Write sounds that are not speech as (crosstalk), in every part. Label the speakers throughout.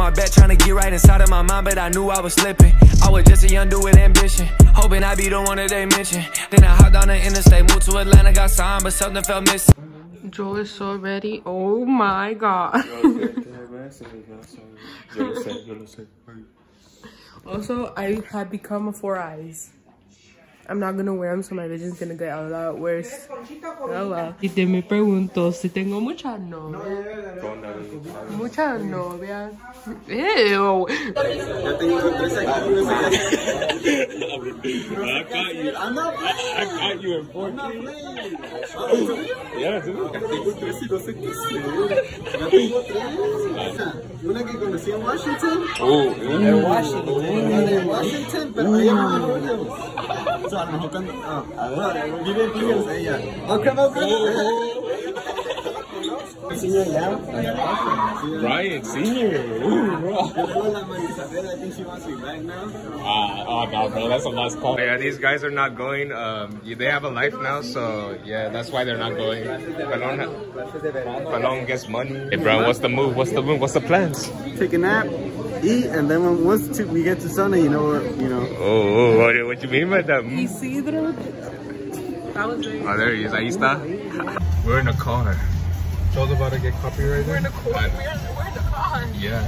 Speaker 1: on my back, trying to get right inside of my mind, but I knew I was slipping. I was just a young dude with ambition, hoping I'd be the one that they mention. Then I hopped on the interstate, moved to Atlanta, got signed, but something felt missing.
Speaker 2: Joel is so ready. Oh my god. also, I have become a four eyes. I'm not gonna wear them, so my vision's gonna get a lot worse. Hola. Oh, y te me pregunto si tengo muchas novias. Muchas novias. Ew.
Speaker 3: I got you. I'm not I, I got you in 14. Yeah, dude.
Speaker 4: Ya tengo tres y no sé qué hacer. Ya tengo tres. Una que conocí en Washington.
Speaker 3: Oh,
Speaker 4: En Washington. Una de Washington, pero ella no me novios. O sea, a lo mejor cuando. Ah, a ver, vive en ella. Ok, ok. Senior ya.
Speaker 3: Ryan Senior. Ooh, bro.
Speaker 4: Yo la Marisabel. I think she wants me back now.
Speaker 3: Ah, oh no, bro, that's a lost call. Yeah, these guys are not going. Um, they have a life now, so yeah, that's why they're not going. Pelon, ha- Pelon gets money. Hey, bro, what's the move? What's the move? What's the plans?
Speaker 4: Take a nap, eat, and then when once to, we get to Zona, you know what, you know.
Speaker 3: Oh, oh what, what you mean by that? Hmm?
Speaker 2: Isidro. That was it.
Speaker 3: Oh, ah, there he is. Ahí está. We're in a car.
Speaker 4: Joe's about to get copyrighted.
Speaker 2: We're in a car. We're, we're in the car.
Speaker 3: Yeah.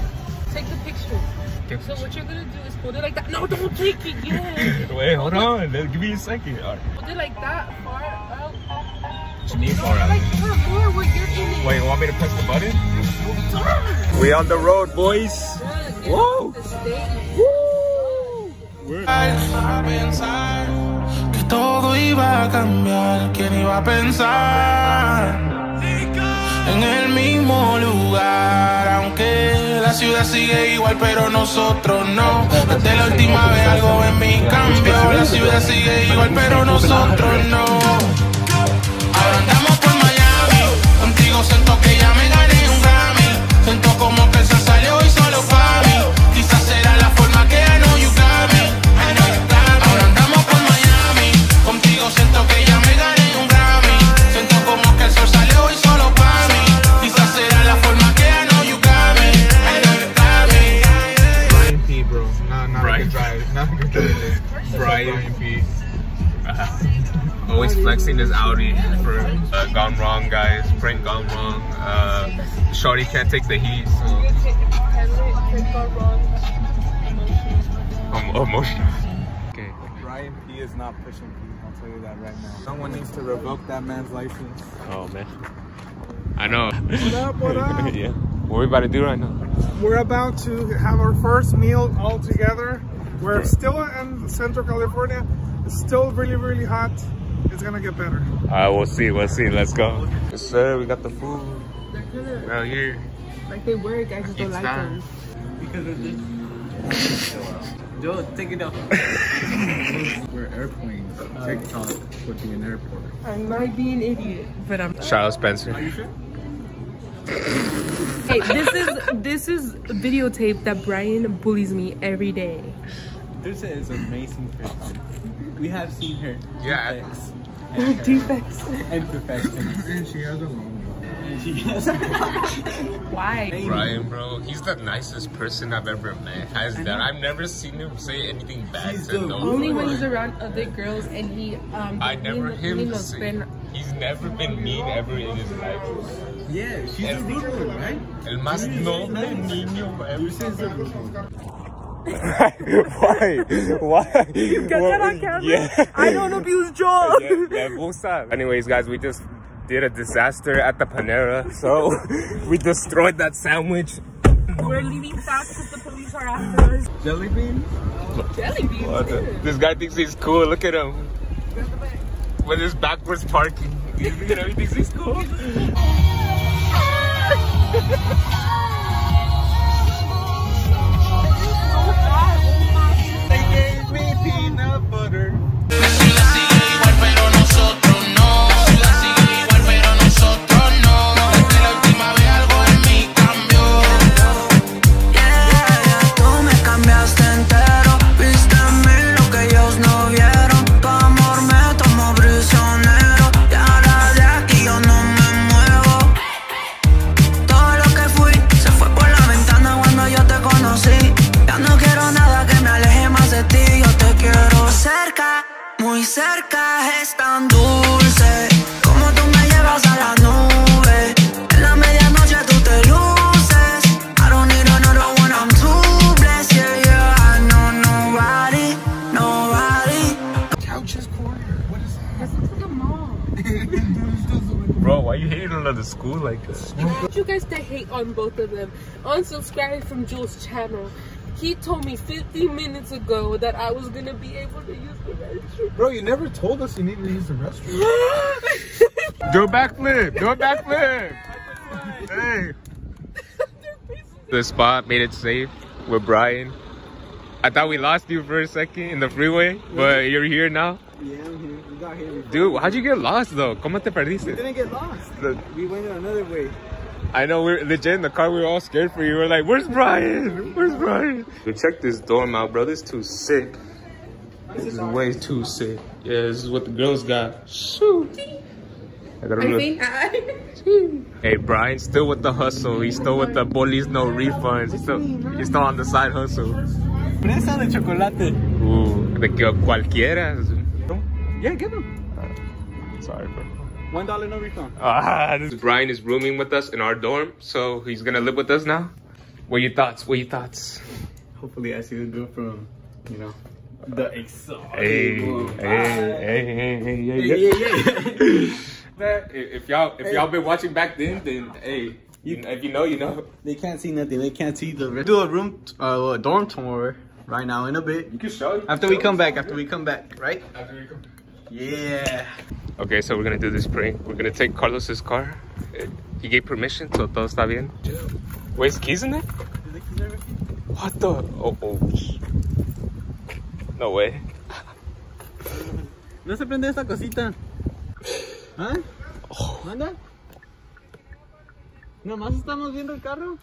Speaker 2: Take the picture.
Speaker 3: Take
Speaker 2: So what you're gonna do is hold it like that. No, don't take it yet. (laughs)
Speaker 3: Wait, hold on. Let- Give me a second. All right.
Speaker 2: hold it like that far out.
Speaker 3: What you need for it?
Speaker 2: Like more, more where you're in it.
Speaker 3: Wait, you want me to press the button? We on the road, boys.
Speaker 5: Que todo iba a cambiar, quién iba a pensar en el mismo lugar, aunque la ciudad sigue igual, pero nosotros no. Desde la última vez algo en mí cambió, la ciudad sigue igual, pero nosotros no.
Speaker 3: Always flexing his Audi for uh, gone wrong, guys. Prank gone wrong. Uh, Shorty can't take the heat, so um, emotional. Okay.
Speaker 4: Bryan P is not pushing P. I'll tell you that right now. Someone needs to revoke that man's license.
Speaker 3: Oh man. I know.
Speaker 6: What up, what up? (laughs)
Speaker 3: yeah. What we about to do right now?
Speaker 6: We're about to have our first meal all together. We're still in Central California. It's still really, really hot. It's gonna get better.
Speaker 3: Uh, we'll see. We'll see. Let's go. Yes, sir. We got the food
Speaker 2: They're kind of
Speaker 3: out here.
Speaker 2: like they work. I just don't
Speaker 3: It's
Speaker 2: like
Speaker 3: not.
Speaker 2: them.
Speaker 4: Because of this. (laughs) Joe, take it off. (laughs) We're airplanes. TikTok would be an airport.
Speaker 2: I might be an idiot, but I'm.
Speaker 3: Shout out Spencer. (laughs)
Speaker 2: Hey, this is this is videotape that Bryan bullies me every day.
Speaker 4: This is an amazing person. We have seen her
Speaker 3: Yeah. (laughs)
Speaker 4: defects
Speaker 2: Defects.
Speaker 4: and perfections. And she has a long And she has
Speaker 2: Why?
Speaker 3: Bryan, bro, he's the nicest person I've ever met. Has that? I've never seen him say anything bad
Speaker 4: He's
Speaker 3: to
Speaker 4: the
Speaker 3: no
Speaker 2: Only when he's around other girls and he um.
Speaker 3: I never
Speaker 2: tiene-
Speaker 3: him
Speaker 2: tiene
Speaker 3: to
Speaker 2: los
Speaker 3: say.
Speaker 2: pen-
Speaker 3: He's never been mean ever in his life.
Speaker 4: Yeah, she's a rude one, right?
Speaker 3: El más noble niño ever.
Speaker 4: Lucy's a rude one.
Speaker 3: Why? Why?
Speaker 2: Get that on camera. I don't abuse Joel.
Speaker 3: yeah, me gusta. Anyways, guys, we just did a disaster at the Panera, so (laughs) we destroyed that sandwich.
Speaker 2: We're leaving fast because the police are after us.
Speaker 4: Jelly bean?
Speaker 2: Jelly beans.
Speaker 3: What the- This guy thinks he's cool. Look at him. With his backwards parking. (laughs) You know, he thinks he's cool. (laughs)
Speaker 4: peanut butter.
Speaker 3: School like
Speaker 2: want you guys to hate on both of them. Unsubscribe from Jules' channel. He told me 50 minutes ago that I was gonna be able to use the restroom.
Speaker 6: Bro, you never told us you needed to use the restroom. (laughs)
Speaker 3: Do a backflip. Do a backflip. hey. (laughs) The spot made it safe with Bryan. I thought we lost you for a second in the freeway, but you're here now.
Speaker 4: Yeah, I'm here. We got here. before.
Speaker 3: Dude, how'd you get lost though? ¿Cómo te perdiste?
Speaker 4: We didn't get lost.
Speaker 3: The-
Speaker 4: We went another way.
Speaker 3: I know we're legit in the car. We were all scared for you. We're like, "Where's Bryan? Where's Bryan?" Yo, check this dorm out, bro. This is too sick. This is way too sick. Yeah, this is what the girls got. Shoot. I gotta look. Hey, Bryan, still with the hustle. He's still with the bullies, no refunds. He's still, he's still on the side hustle.
Speaker 4: Fresa de chocolate.
Speaker 3: Ooh, de que cualquiera.
Speaker 4: Yeah, give him.
Speaker 3: Sorry, bro.
Speaker 4: One dollar no refund.
Speaker 3: Ah, (laughs) this Bryan is rooming with us in our dorm, so he's gonna live with us now. What are your thoughts? What are your thoughts?
Speaker 4: Hopefully, I see the girl from, you know, the exotic.
Speaker 3: Hey,
Speaker 4: one.
Speaker 3: hey, hey, hey, hey, hey,
Speaker 4: Yeah, yeah, yeah.
Speaker 3: That- (laughs) If y'all if y'all been watching back then, then hey, you, if you know, you know.
Speaker 4: they can't see nothing. They can't see the. Do a room, uh, a dorm tour right now in a bit.
Speaker 3: You can show.
Speaker 4: After we come back, after we come back, right? Yeah.
Speaker 3: Okay, so we're gonna do this prank. We're gonna take Carlos's car. He gave permission, so todo está bien. Wait, his keys in there? What the? Oh, oh. No way.
Speaker 4: No se prende esa cosita. ¿Ah? ¿Manda? Nomás estamos viendo el carro.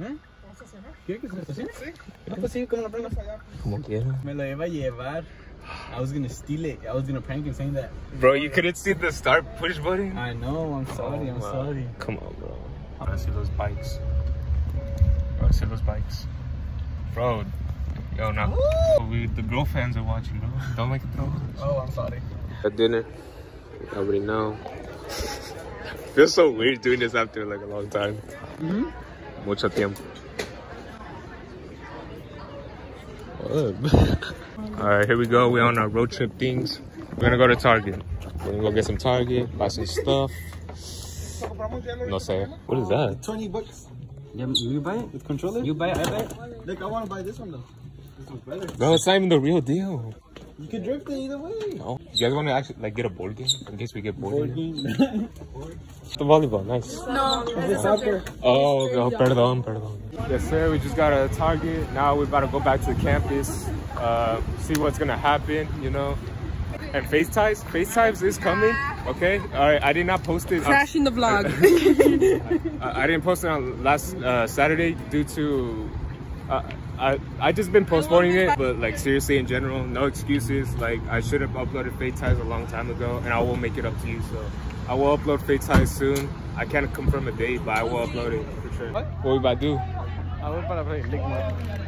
Speaker 4: ¿Eh? ¿Quieres que se estacione? Sí. Pues sí, ¿cómo lo prendo?
Speaker 3: Como quiera.
Speaker 4: Me lo iba a llevar. I was gonna steal it. I was gonna prank him saying that.
Speaker 3: Bro, you couldn't see the start push button?
Speaker 4: I know, I'm sorry, I'm
Speaker 3: Oh, wow.
Speaker 4: sorry.
Speaker 3: Come on, bro. I wanna see those bikes. I wanna see those bikes. Bro, yo, now we, the girl fans are watching, bro. Don't make it throw.
Speaker 4: Oh, I'm sorry.
Speaker 3: At dinner, I already know. Feels so weird doing this after like a long time.
Speaker 4: Mm-hmm.
Speaker 3: Mucho tiempo. (laughs) All right, here we go. We're on our road trip things. We're gonna go to Target. We're gonna go get some Target, buy some stuff. No sé. What is that?
Speaker 4: 20 bucks.
Speaker 7: Yeah, you buy it?
Speaker 4: With controller?
Speaker 7: You buy it, I buy it.
Speaker 4: Look, I wanna buy this one though. This one's better.
Speaker 3: No, it's not even the real deal.
Speaker 4: You can drift it either way.
Speaker 3: No. You guys want to actually like get a board game in case we get bored?
Speaker 4: Board game. (laughs)
Speaker 3: The volleyball, nice.
Speaker 2: No,
Speaker 4: soccer.
Speaker 3: Oh, oh, perdón, perdón. Yes, sir. We just got a Target. Now we're about to go back to the campus, uh, see what's gonna happen, you know. And FaceTimes, FaceTimes is coming. Okay. All right. I did not post it.
Speaker 2: crashing the vlog. (laughs)
Speaker 3: I, I didn't post it on last uh, Saturday due to. Uh, I I just been postponing it, but like seriously in general, no excuses. Like I should have uploaded Fate Ties a long time ago, and I will make it up to you. So I will upload Fate Ties soon. I can't confirm a date, but I will upload it for sure. What? What we about to do?
Speaker 4: I went para play Ligma.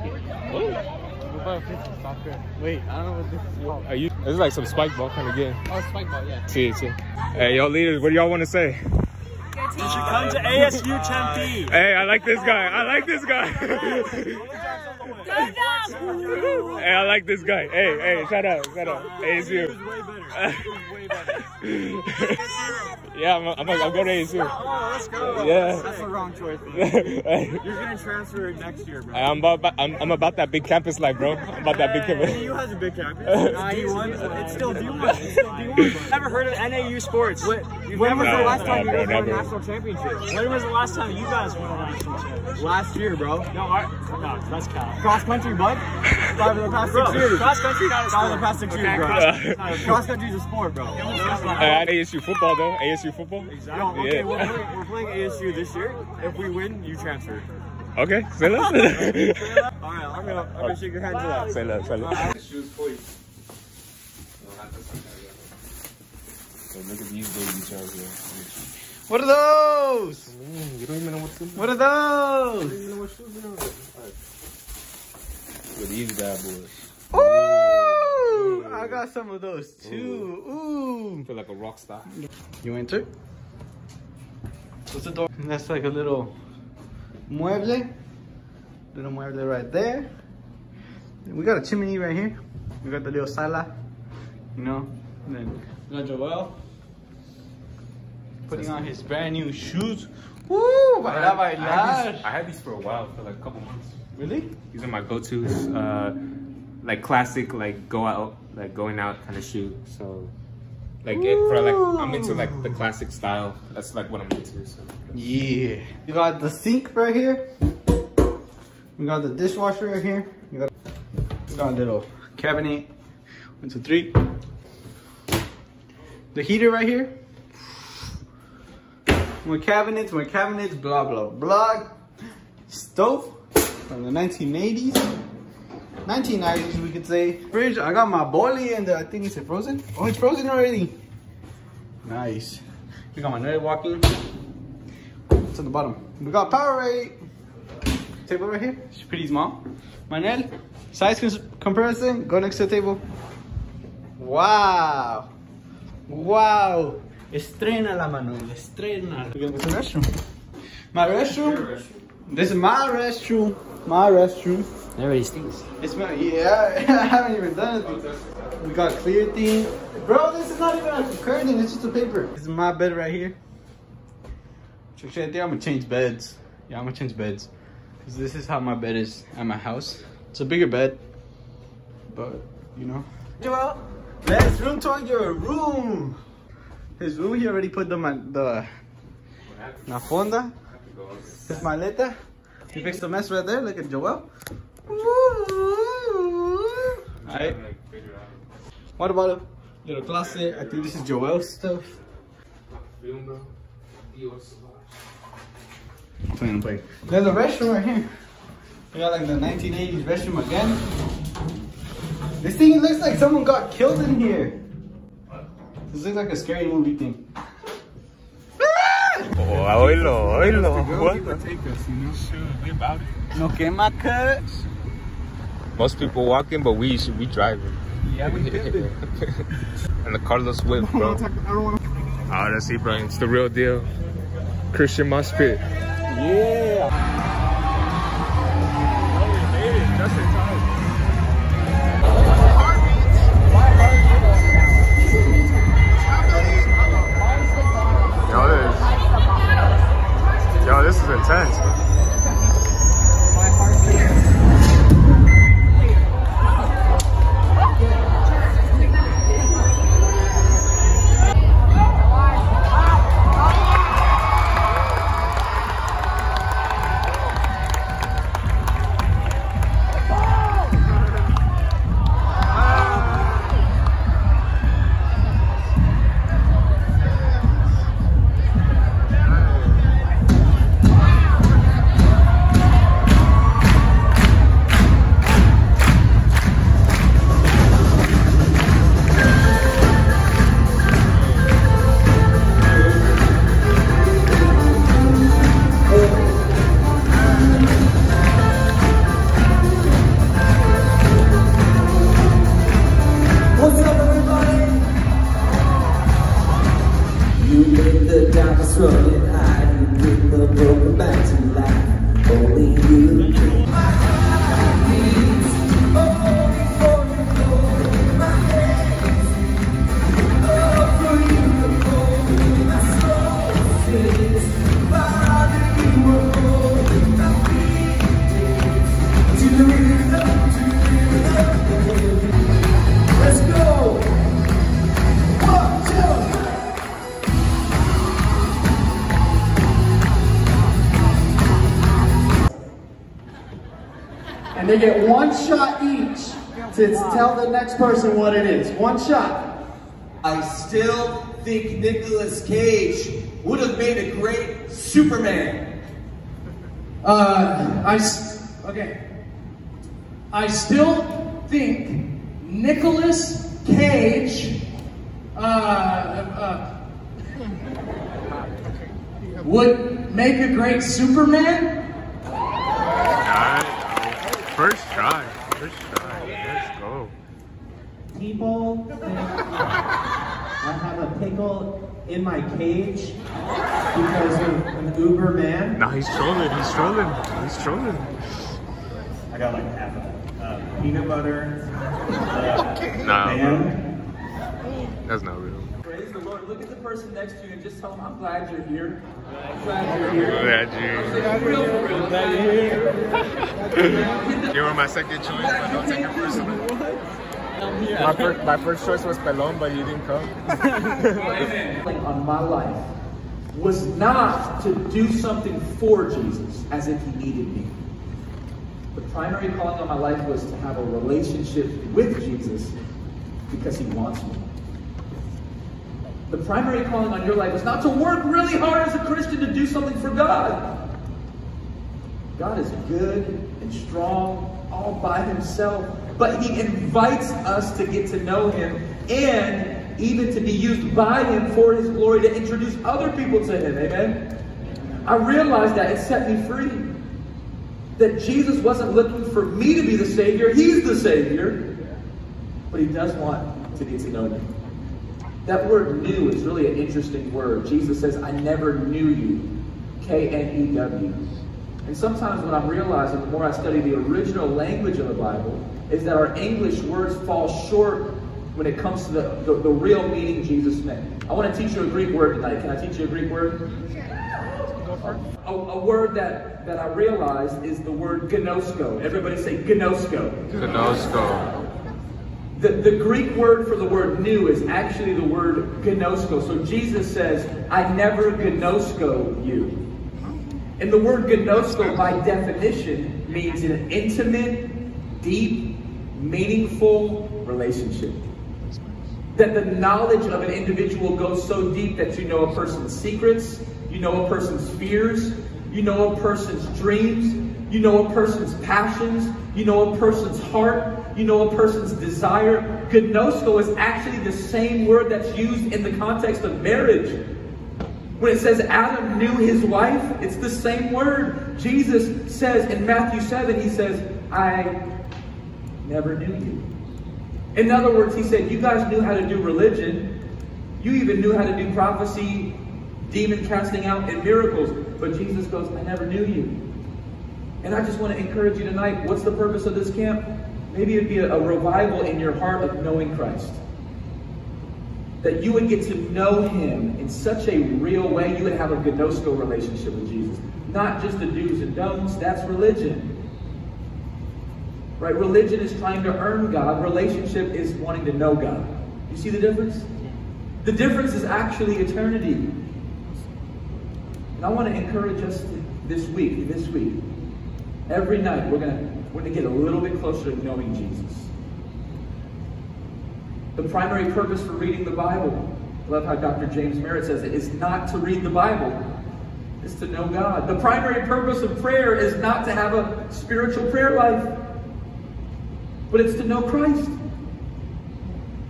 Speaker 4: Wait, I don't know what this is called.
Speaker 3: Are you? This is like some spike ball kind of game.
Speaker 4: Oh, spike ball, yeah.
Speaker 3: See, see. Hey, y'all leaders, what do y'all want to say?
Speaker 7: You should Come to ASU Tempe.
Speaker 3: Hey, I like this guy. I like this guy. (laughs) hey, I like this guy. Hey, hey, shut up, shut up. ASU. Yeah, I'm, I'm, I'm going to ASU.
Speaker 7: Oh, let's go.
Speaker 3: Yeah.
Speaker 7: That's the wrong choice. bro. (laughs) You're gonna transfer next year, bro.
Speaker 3: I'm about, I'm, I'm about that big campus life, bro. I'm about that big campus.
Speaker 7: NAU has a big campus. (laughs) Nah, D1, it's still D1. It's still D1. Never heard of NAU sports. What, when was
Speaker 3: No,
Speaker 7: the last time
Speaker 3: no,
Speaker 7: you guys won a national championship? When was the last time you guys won a national championship?
Speaker 4: Last year, bro.
Speaker 7: No, I, no, that's Cal.
Speaker 4: Cross country, bud. (laughs) Five of the past six years.
Speaker 7: cross country not a
Speaker 4: Five of the past six years, bro.
Speaker 7: cross-
Speaker 4: Cross country is a sport, bro.
Speaker 3: I had ASU football, though. ASU football?
Speaker 7: No, okay,
Speaker 3: Yeah.
Speaker 7: we're, playing, we're playing ASU this year. If we win, you transfer.
Speaker 3: Okay, say that. (laughs)
Speaker 7: All right, I'm gonna, I'm gonna shake your hand to that.
Speaker 3: Say that, say that. Look at these babies right here.
Speaker 4: What are those?
Speaker 3: Mm, you don't even know what's in
Speaker 4: What are those?
Speaker 3: With these bad boys.
Speaker 4: Ooh, I got some of those too. Ooh.
Speaker 3: I feel like a rock star.
Speaker 4: You enter? What's the door? That's like a little mueble. Little mueble right there. We got a chimney right here. We got the little sala. You know? And then we got Joel. putting on his brand new shoes. Woo! Para
Speaker 3: I had,
Speaker 4: bailar.
Speaker 3: I had these for a while, for like a couple months.
Speaker 4: Really?
Speaker 3: These are my go-tos, uh, like classic, like go out, like going out kind of shoe. So, like it, for like I'm into like the classic style. That's like what I'm into. So.
Speaker 4: Yeah. You got the sink right here. We got the dishwasher right here. You got, you got a little cabinet. One, two, three. The heater right here. More cabinets, more cabinets, blah, blah, blah. Stove from the 1980s. 1990s, we could say. Fridge, I got my boilie and the, I think it's frozen. Oh, it's frozen already. Nice. We got my night walking. It's on the bottom. We got Powerade. Table right here. It's pretty small. Manel, size comparison. Go next to the table. Wow. Wow. Estrena la mano. Estrena. We're gonna go to the restroom. My restroom. This is my restroom. My restroom.
Speaker 7: It already stinks.
Speaker 4: It's my, yeah, (laughs) I haven't even done it. We got clear thing. Bro, this is not even a curtain, it's just a paper. This is my bed right here. Check right there, I'm gonna change beds. Yeah, I'm gonna change beds. Cause this is how my bed is at my house. It's a bigger bed, but you know. Joel, let's room tour your room. His room, he already put the, ma- the, la fonda, his maleta. He fixed the mess right there, look at Joel. Alright. What about a little closet? I think this is Joel's stuff. Playing play. There's a restroom right here. We got like the 1980s restroom again. This thing looks like someone got killed in here. This looks like a scary movie thing.
Speaker 3: Oh, oilo, oilo.
Speaker 4: No quema cuts.
Speaker 3: Most people walking, but we should be driving.
Speaker 6: Yeah, we did it. (laughs)
Speaker 3: and the Carlos whip, bro.
Speaker 6: wanna talk- I don't want to.
Speaker 3: Oh, that's it, bro. It's the real deal. Christian Mospit.
Speaker 4: Yeah.
Speaker 8: To tell the next person what it is. One shot.
Speaker 9: I still think Nicolas Cage would have made a great Superman.
Speaker 10: Uh, I s- okay. I still think Nicolas Cage uh, uh, would make a great Superman.
Speaker 3: First try. First try. Let's go.
Speaker 11: people I have a pickle in my cage because of an Uber man.
Speaker 3: Nah, he's trolling. He's trolling. He's trolling.
Speaker 11: I got like half of. Uh, peanut butter, uh, (laughs)
Speaker 3: Nah,
Speaker 11: ham.
Speaker 3: That's not real.
Speaker 12: Look at the person next to you and just tell them, I'm glad you're here. I'm glad you're here.
Speaker 3: Glad you're
Speaker 12: Real for real. Glad you're here. (laughs)
Speaker 3: You were my second choice, but don't take it personally. My first, my first choice was Pelon, but you didn't come. (laughs)
Speaker 12: on my life was not to do something for Jesus as if he needed me. The primary calling on my life was to have a relationship with Jesus because he wants me. The primary calling on your life is not to work really hard as a Christian to do something for God. God is good and strong all by himself, but he invites us to get to know him and even to be used by him for his glory to introduce other people to him. Amen? I realized that it set me free. That Jesus wasn't looking for me to be the Savior, he's the Savior, but he does want to get to know me. That word new is really an interesting word. Jesus says, I never knew you. K N E W. And sometimes what I'm realizing, the more I study the original language of the Bible, is that our English words fall short when it comes to the, the, the real meaning Jesus meant. I want to teach you a Greek word tonight. Can I teach you a Greek word? A, a word that, that I realized is the word gnosko. Everybody say gnosko.
Speaker 3: Gnosko.
Speaker 12: The, the Greek word for the word new is actually the word gnosko. So Jesus says, I never gnosko you. And the word gnosko, by definition, means an intimate, deep, meaningful relationship. That the knowledge of an individual goes so deep that you know a person's secrets, you know a person's fears, you know a person's dreams, you know a person's passions, you know a person's heart, you know a person's desire. Gnosko is actually the same word that's used in the context of marriage. When it says Adam knew his wife, it's the same word. Jesus says in Matthew 7, he says, I never knew you. In other words, he said, you guys knew how to do religion. You even knew how to do prophecy, demon casting out, and miracles. But Jesus goes, I never knew you. And I just want to encourage you tonight, what's the purpose of this camp? Maybe it'd be a, a revival in your heart of knowing Christ that you would get to know him in such a real way, you would have a gnosko relationship with Jesus. Not just the do's and don'ts, that's religion. Right? Religion is trying to earn God. Relationship is wanting to know God. You see the difference? The difference is actually eternity. And I want to encourage us to, this week, this week, every night we're gonna we're gonna get a little bit closer to knowing Jesus. The primary purpose for reading the Bible, I love how Dr. James Merritt says it, is not to read the Bible. It's to know God. The primary purpose of prayer is not to have a spiritual prayer life, but it's to know Christ.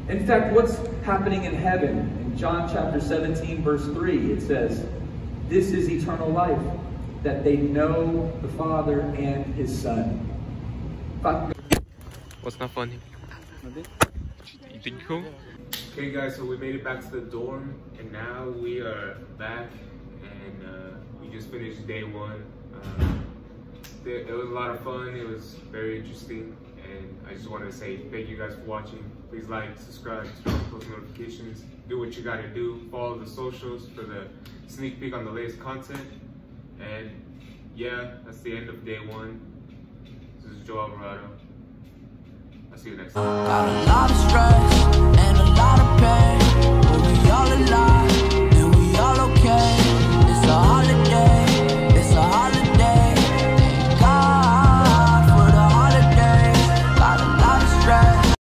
Speaker 12: In fact, what's happening in heaven? In John chapter 17, verse 3, it says, This is eternal life, that they know the Father and his Son.
Speaker 3: What's not funny? You think cool? Okay guys, so we made it back to the dorm and now we are back and uh, we just finished day one. Uh, it was a lot of fun, it was very interesting and I just wanted to say thank you guys for watching. Please like, subscribe, turn on post notifications, do what you gotta do, follow the socials for the sneak peek on the latest content. And yeah, that's the end of day one. This is Joel Alvarado. I'll see you next time.